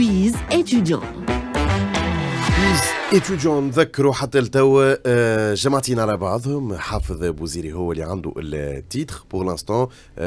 quiz quiz étudiant نذكروا حتى لتوا آه، جماعتين على بعضهم. حافظ بوزيري هو اللي عنده ال titre pour l'instant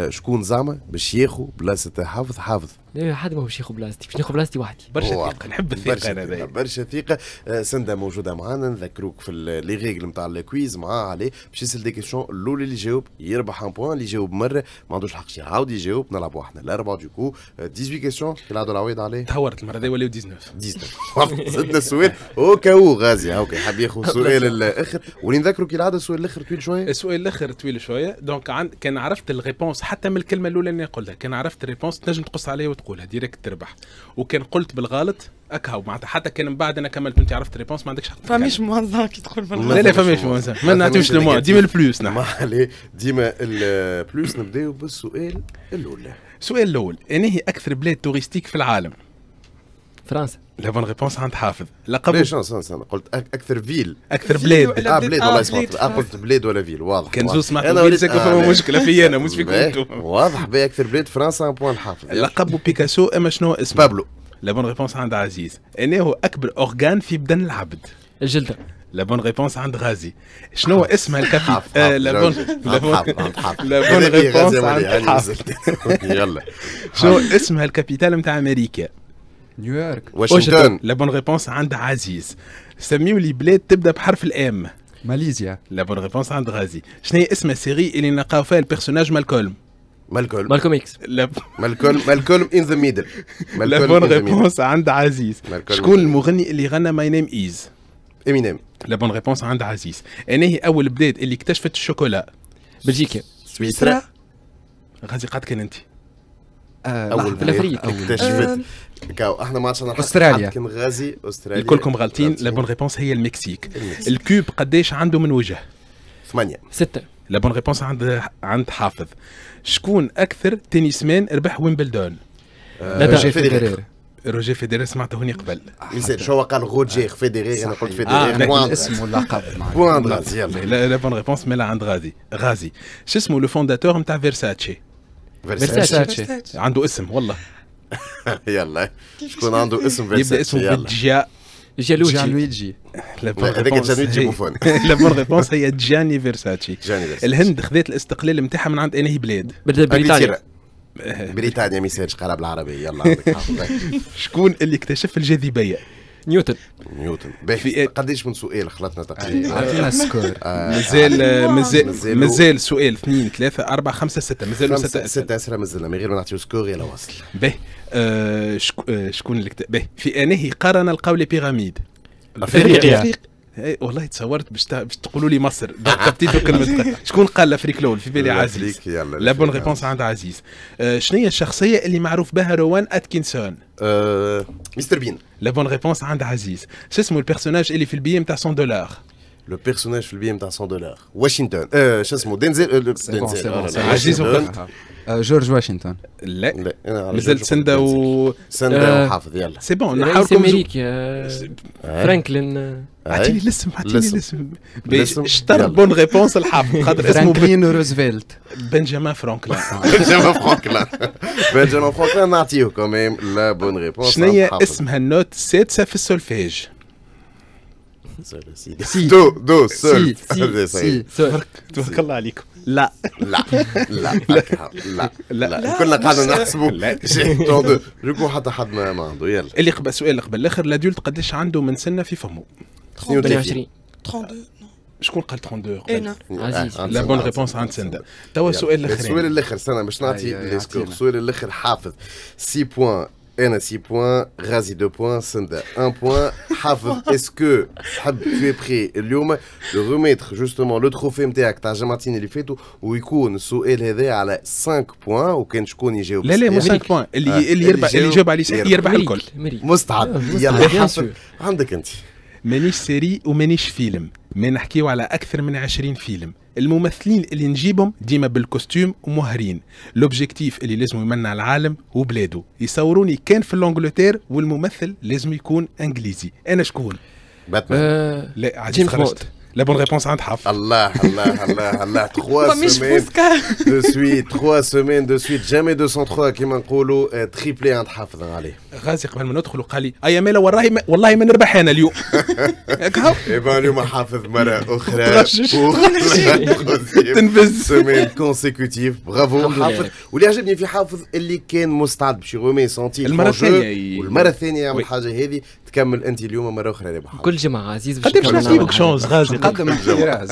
شكون زعما باش ياخذ بلاصة حافظ؟ حافظ. لا حد ما باش ياخذ بلاصتي باش ناخذ بلاصتي وحدي. برشا هو ثقة. نحب الثقة برشا أنا. برشا ثقة. آه، سندا موجودة معانا نذكروك في les règles نتاع ال quiz معاه عليه باش يسأل des questions الأول اللي يجاوب يربح un point اللي يجاوب مرة ما عندوش الحق يعاود يجاوب نلعبوا إحنا الأربعة دوكو 18 كيسيون كي العويض عليه تهورت المرة ذي ولاو 19 19 زدنا السؤال. أو كاو غازي. هاوكي حاب ياخذ السؤال الآخر. واللي نذكروا كي العادة السؤال الآخر طويل شوية؟ السؤال الآخر طويل شوية. دونك عن... كان عرفت الريبونس حتى من الكلمة الأولى اللي نقولها كان عرفت الريبونس تنجم تقص عليها وتقولها ديريكت تربح. وكان قلت بالغلط أكهو معناتها. حتى كان من بعد أنا كملت أنت عرفت الريبونس ما عندكش حق فماش موظف كي تقول لا، لا لا فماش موزع. ما نعطيوش الموا ديما نحن. عليه. ديما البلوس نبداو بالسؤال الأول. السؤال الأول. أنا هي أكثر بلاد touristique في العالم. فرنسا. la bonne réponse عند حافظ لقب ليش؟ استنى قلت أكثر ville. أكثر ville بلاد آه بلاد- آه، والله اسمع آه، قلت بلاد ولا ville. واضح كان. زوز سمعت آه، فما لا. مشكلة في أنا مش فيكم. واضح باكثر بلاد فرنسا un point حافظ. لقب بيكاسو أما شنو اسمه؟ بابلو. la bonne réponse عند عزيز. أنا هو أكبر organe في بدن العبد. الجلدة. la bonne réponse عند غازي. شنو هو اسمها آه، la bonne حافظ la bonne réponse عند هاني حافظ. يلا. شنو اسمها ال capitale نتاع أمريكا؟ نيويورك واشنطن la bonne réponse عند عزيز سميوا لي بلاد تبدا بحرف ال M ماليزيا la bonne réponse عند غازي شنو هي اسم ال série اللي نلقاو فيها ال personnage مالكولم مالكولم Malcolm X مالكولم مالكولم in the middle la bonne réponse عند عزيز مالكولم شكون المغني اللي غنى my name is امينيم la bonne réponse عند عزيز أنا هي اول بلاد اللي اكتشفت الشوكولا بلجيكا سويسرا غازي قد كان انت اول لحظة. في l'Afrique. أول. اكتشفت كاو إحنا ما عادش كان غازي استراليا كلكم غالطين la bonne réponse هي المكسيك. ال cube قديش عنده من وجه ثمانية ستة la bonne réponse عند عند حافظ شكون أكثر تنسمان ربح ويمبلدون لا روجيه فيدرير. روجيه فيدرير سمعته هوني قبل شو هو قال روجير فيدرير أنا قلت. آه، فيدرير بوان الاسم واللقب معنا. بوان غازي لا بون ريبونس ملا عند غازي غازي شو اسمه لو فونداتور نتاع فيرساتشي فيرساتشي. فيرساتشي. عنده اسم والله. يلا. شكون عنده اسم يبدأ فيرساتشي اسمه يلا. بالجيا جيالوجي جان لويجي لا بون هذاك جانويجي بوفون la bonne réponse هي جاني فيرساتشي جاني فيرساتشي. الهند خذت الاستقلال نتاعها من عند انهي بلاد. بريطانيا. بريطانيا بريطانيا ما يسالش قالها بالعربي يلا. شكون اللي اكتشف الجاذبية؟ نيوتن. نيوتن. باهي قديش من سؤال خلطنا تقريبا. عطينا score مازال مازال مازالوا- مازال سؤال اثنين ثلاثة أربعة خمسة ستة. مازالوا خمسة ستة. ستة أسئلة مازلنا من غير ما نعطيو score يلا وصل. به آه شك... آه شكون اللي كتب به في أنهي قرن القول pyramide؟ أفريقيا. إيه والله تصورت باش باش تقولوا لي مصر. كبتيتو كلمة شكون قال الافريق الأول؟ في بالي عزيز. لا بون. ريبونس عند عزيز. آه شنو هي الشخصية اللي معروف بها روان أتكنسون؟ آه، مستر بين. لا بون ريبونس عند عزيز. شو اسمه البيرسوناج اللي في البي نتاع 100 دولار لو بيرسوناج في البي نتاع 100 دولار واشنطن آه شو اسمه؟ دينزل دينزل آه،. عزيز جورج واشنطن. لا. لا مازال جوج سندا و سندا آه. وحافظ يلا. سي بون نحاولكم أمريكا آه، آه. فرانكلين. آه، اعطيني. الاسم اعطيني الاسم. يلا. بون ريبونس الحافظ خاطر اسمه فرانكلين روزفلت بنجامين فرانكلين. بنجامين فرانكلان بنجامين فرانكلان نعطيه كوميم لا بون ريبونس شنو هي اسمها النوت؟ السادسة في السولفيج. سي. دو دو سول سي. سي. سؤال. تبارك الله عليكم. لا. لا. لا. لا. لا. لا. لا كلنا قاعدين نحسبوا. لا. جون دو جو حتى حد ما عنده. يلا. اللي قبل السؤال اللي قبل الأخر لادولت قداش عنده من سنة في فمه 28 32 شكون قال 32 قبل؟ أنا عزيز. لا بون ريبونس عند سندا توا السؤال السؤال الاخراني الآخر استنى باش نعطي. السؤال الآخر حافظ. 6 بوان أنا 6 بوان غازي 2 بوان سندا 1 بوان حافظ اسكو تحب تو بري اليوم لو ريميتر جوستومون لو تروفي نتاعك تاع جمعتين اللي فاتوا ويكون السؤال هذا على 5 بوان وكان شكون يجاوب لا لا مو صحيح. 5 بوان اللي آه، اللي اللي يربح اللي يجاوب يجاوب على صحيح يربح. يربح الكل مريك مستعد آه، يلا مستعد، حافظ bien sûr. عندك انت مانيش سيري ومانيش فيلم. ما نحكيو على أكثر من 20 فيلم. الممثلين اللي نجيبهم ديما بالكوستيم ومهرين. لوبجيكتيف اللي لازم يمنع العالم وبلاده يصوروني كان في الانجلتير والممثل لازم يكون إنجليزي. أنا شكون؟ باتمان. آه، لا عزيز خرجت. لا بون ريبونس عند حفظ الله الله الله الله 3 مش semaines فوسكا de suite 3 semaines de suite. Jamais 203 كيما نقولوا تريبلي عند حافظ عليه غازي قبل ما ندخل وقال لي ايا مالا والله ما والله ما نربح أنا اليوم ايبا اليوم حافظ مرة أخرى. تنفز. سيمين كونسيكوتيف برافو. حافظ واللي عجبني في حافظ اللي كان مستعد باش يغومي سونتي المرة الثانية والمرة الثانية يعمل وي. حاجة هذه تكمل أنت اليوم مرة أخرى يا حافظ كل جمعه عزيز باش قد باش نكمل نعطيك شونس غازي قدم احتراز.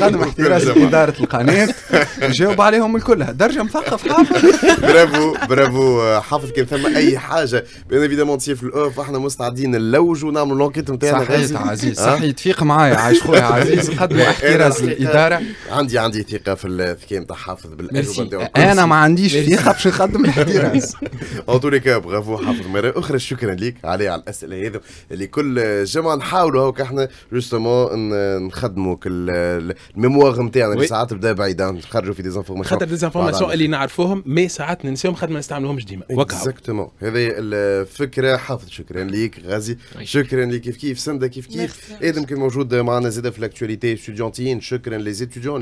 قدم احتراز لإدارة القناة. جاوب عليهم الكلها درجة مثقف حافظ برافو برافو حافظ كان ثم أي حاجة. bien évidemment تصير في ال off إحنا مستعدين نلوجوا ونعملوا l'enquête نتاعنا. صحيت عزيز صحيت. تفيق معايا عايش خويا عزيز. قدموا احتراز للإدارة. عندي عندي ثقة في الذكاء نتاع حافظ. نتاعو. أنا ما عنديش ثقة باش نقدم الاحتراز en tout برافو حافظ. مرة أخرى شكرا ليك. علي على هذو اللي كل جمعة نحاولوا هوك إحنا justement نخدموا كل الميموار نتاعنا اللي. ساعات بدا بعيدة. نخرجوا في ديزانفورماسيون خاطر ديزانفورماسيون اللي نعرفوهم مي ساعات ننساهم خاطر ما نستعملوهمش ديما. اكزاكتومون هذه الفكرة حافظ. شكرا ليك غازي. شكرا ليك كيف كيف؟ سنده كيف كيف. آدم كان موجود معنا زاده في الاكtualité ستوديونتيين شكرا لي زيتيديون